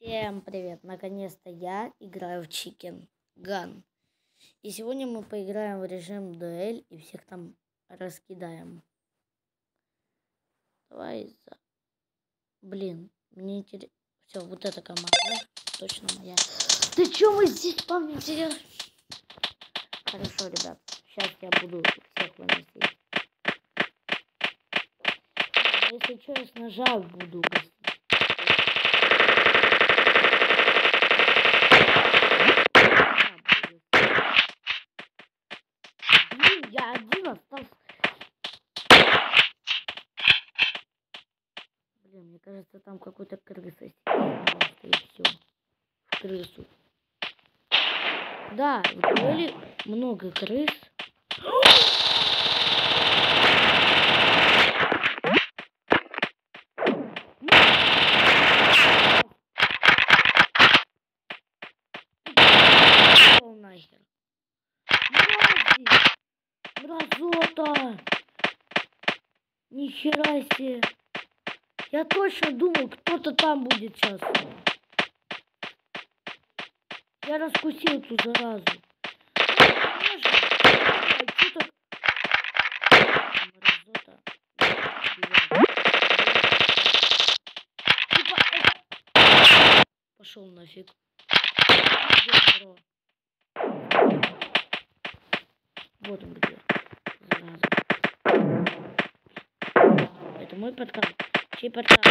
Всем привет! Наконец-то я играю в Chicken Gun. И сегодня мы поиграем в режим дуэль и всех там раскидаем. Давай за... Блин, мне интересно... Все, вот эта команда точно моя. Ты чё мы здесь помните? Хорошо, ребят. Сейчас я буду всех выносить. Если что, я с ножа буду гасить. Блин, я один остался. Блин, мне кажется, там какой-то крыса просто и все. В крысу. Да, дуэли много крыс. Точно думал, кто-то там будет сейчас. Я раскусил эту заразу. Пошел нафиг. Вот он где. Зараза. Это мой подкаст. Чей подкаст?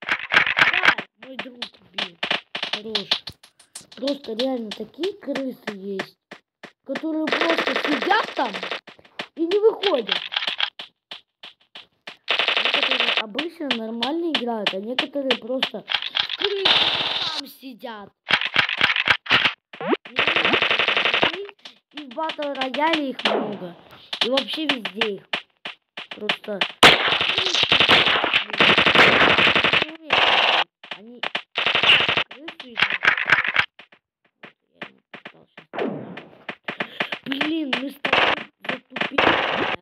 Да, мой друг убил. Хорош. Просто реально такие крысы есть, которые просто сидят там и не выходят. Некоторые обычно нормально играют, а некоторые просто крысы там сидят. И в батл рояле их много. И вообще везде их. Просто... Они... Блин, мы с тобой затупили.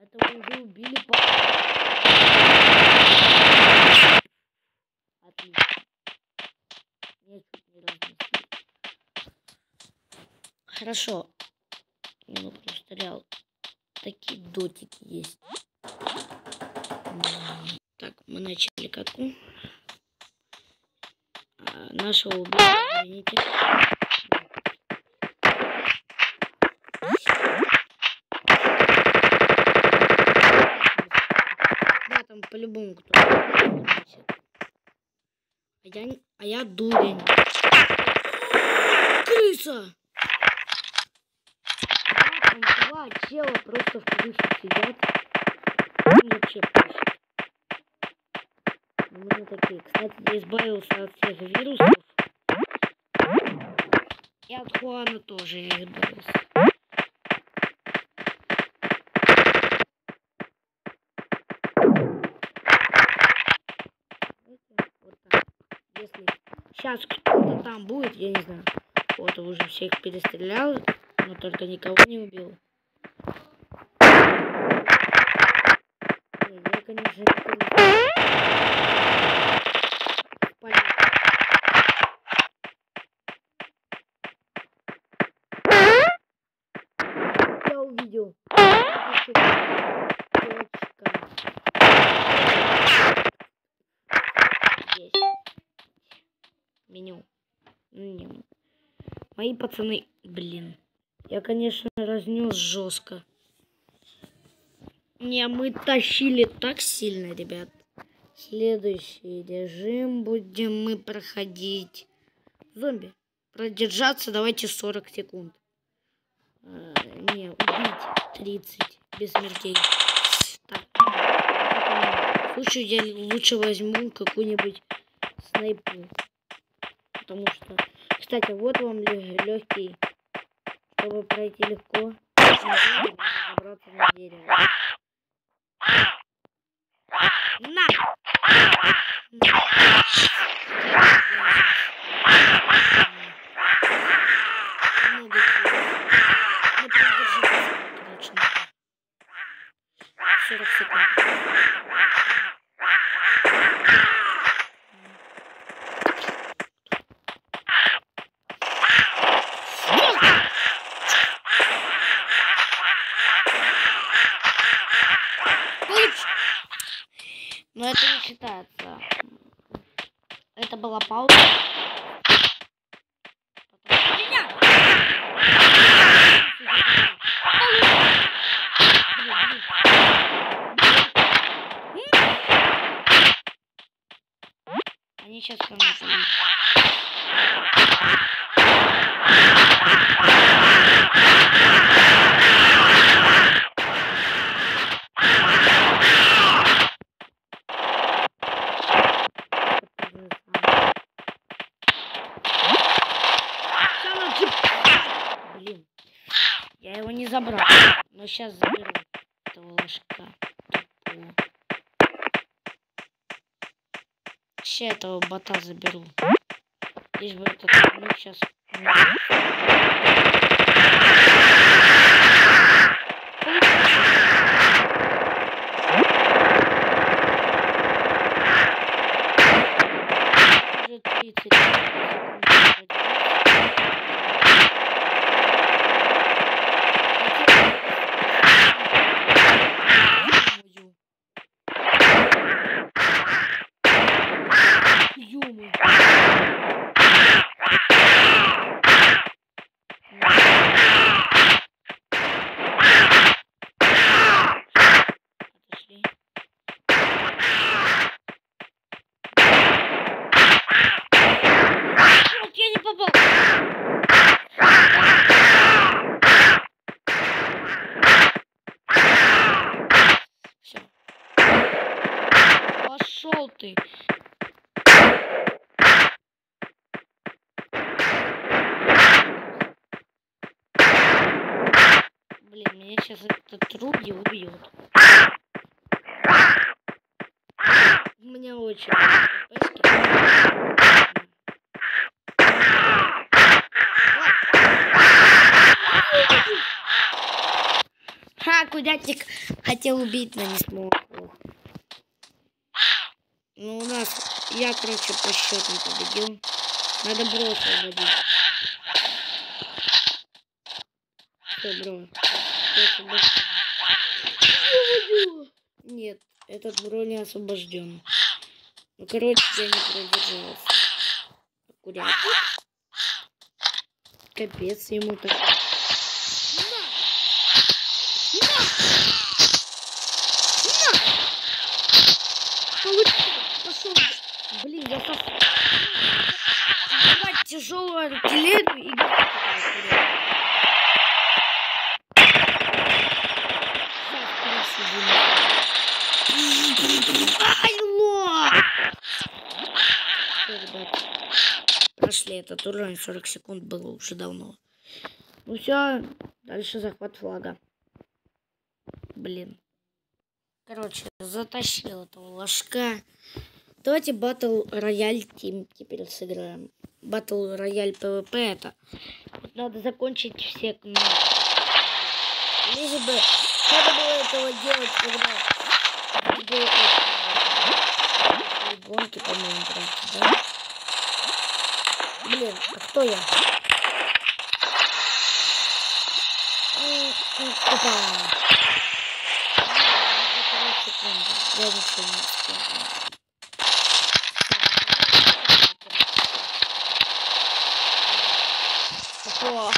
Этого уже убили по... Хорошо. Минутку стрелял. Такие дотики есть. Так, мы начали каку. А, нашего убили, извините. Да, там по-любому кто-то. А я, а я дурень. Крыса! Там два чела просто в крыше сидят. Вообще пофиг. Мы такие. Кстати, я избавился от всех вирусов. И от Хуана тоже я избавился. Сейчас кто-то там будет, я не знаю. Вот уже всех перестрелял, но только никого не убил. Не, я, конечно, не перестрелял. Понятно. Я увидел. Девочка. Есть. Меню. Ну, не. Мои пацаны, блин. Я, конечно, разнес жестко. Не, мы тащили так сильно, ребят. Следующий режим будем мы проходить. Зомби. Продержаться давайте 40 секунд. А, не, убить 30 без смертей. Так. Слушай, я лучше возьму какую-нибудь снайпу. Потому что... Кстати, вот вам легкий. Чтобы пройти легко. на. На всего. Ну, продержитесь, короче, надо. 40 секунд. Считается. Это была пауза. Они сейчас ко мне Блин, я его не забрал, но сейчас заберу этого ложка. тупого. Ща этого бота заберу. Лишь бы этот ну, сейчас. Уже 30 секунд пройдет. Ё-моё. Отошли. Черт, я не попал. Все. Пошел ты. Блин, меня сейчас этот Руби убьет. У меня очень. Ха, кудятник хотел убить, но не смог. Ну, у нас, я, короче, по счету победил. Надо бро освободить. Все. Освобожден. Нет, этот бро не освобожден. Ну, короче, я не продержался. Курятник. Капец ему так. Пошел. Блин, я. Давай тяжелую артиллерию и прошли этот уровень, 40 секунд было уже давно. Ну все, дальше захват флага. Блин. Короче, затащил этого ложка. Давайте батл рояль тим теперь сыграем. Батл рояль ПВП это. Вот надо закончить все кнопки. Лишь бы надо было этого делать, когда было гонки, по-моему, да? Блин, а кто я? М, м, Опа. Я ничего не успела. О,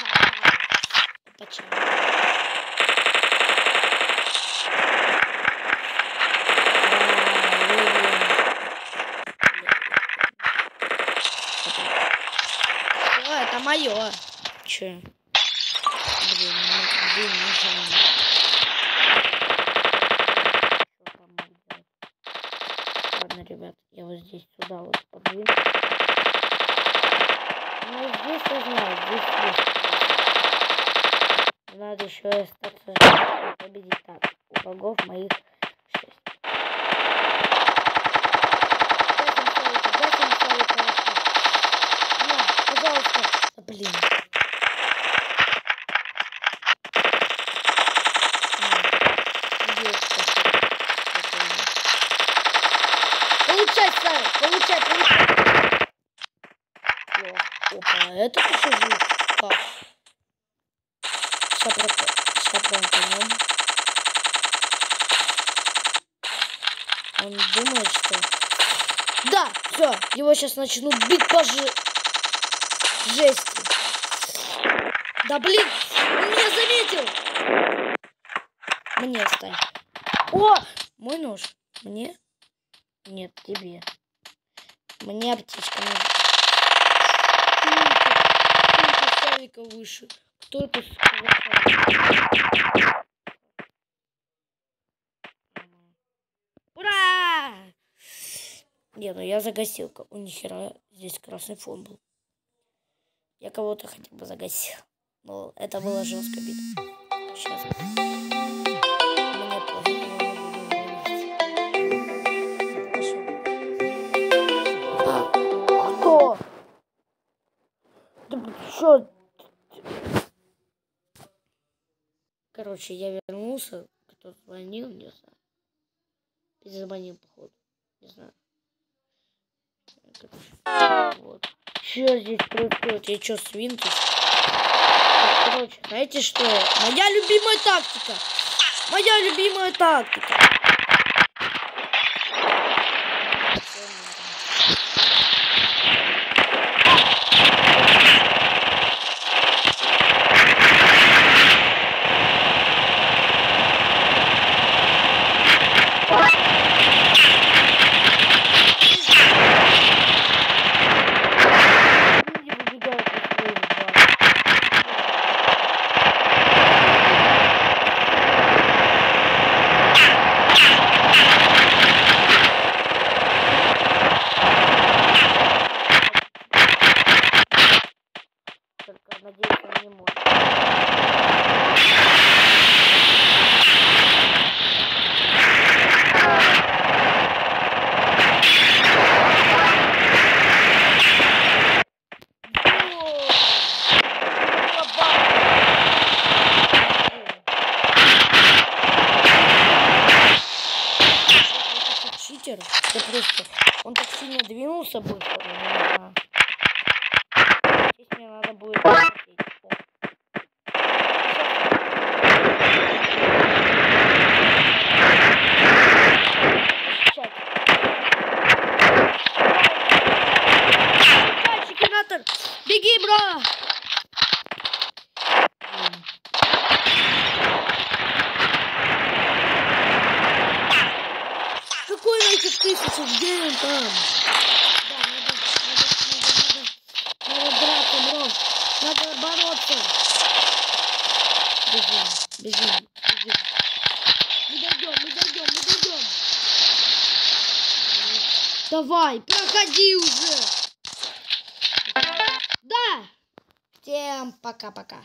Почему? О, это мое. Че? Блин, ну, блин, нажал. Делать? Ладно, ребят, я вот здесь сюда вот подвину. Ну, здесь я знаю, здесь есть. Надо еще остаться победить так. У врагов моих блин. Получай, Славик, получай, получай. Опа, это еще жив. Как? Шапрок, шапрон по нем. Он думает, что Да, все, его сейчас начнут бить по же... жести. Да блин, он меня заметил. Мне ставь. О, мой нож. Мне? Нет, тебе. Мне аптечка нужна. Сарика выше. Кто это Ура! Не, ну я загасил. У них здесь красный фон был. Я кого-то хотя бы загасил. Но это было жестко битва. Сейчас. Кто? Да что? Короче, я вернулся. Кто звонил, не знаю. Перезвонил, походу. Не знаю. Короче, вот. Что здесь происходит? Я что, свинтус? Короче, знаете что? Моя любимая тактика. Моя любимая тактика. двинулся быстро, не знаю. Здесь мне надо будет Беги, бро! Тысяча? Где он там? Бежим, бежим. Мы дойдем, мы дойдем, мы дойдем. Давай, проходи уже. Да. Всем пока-пока.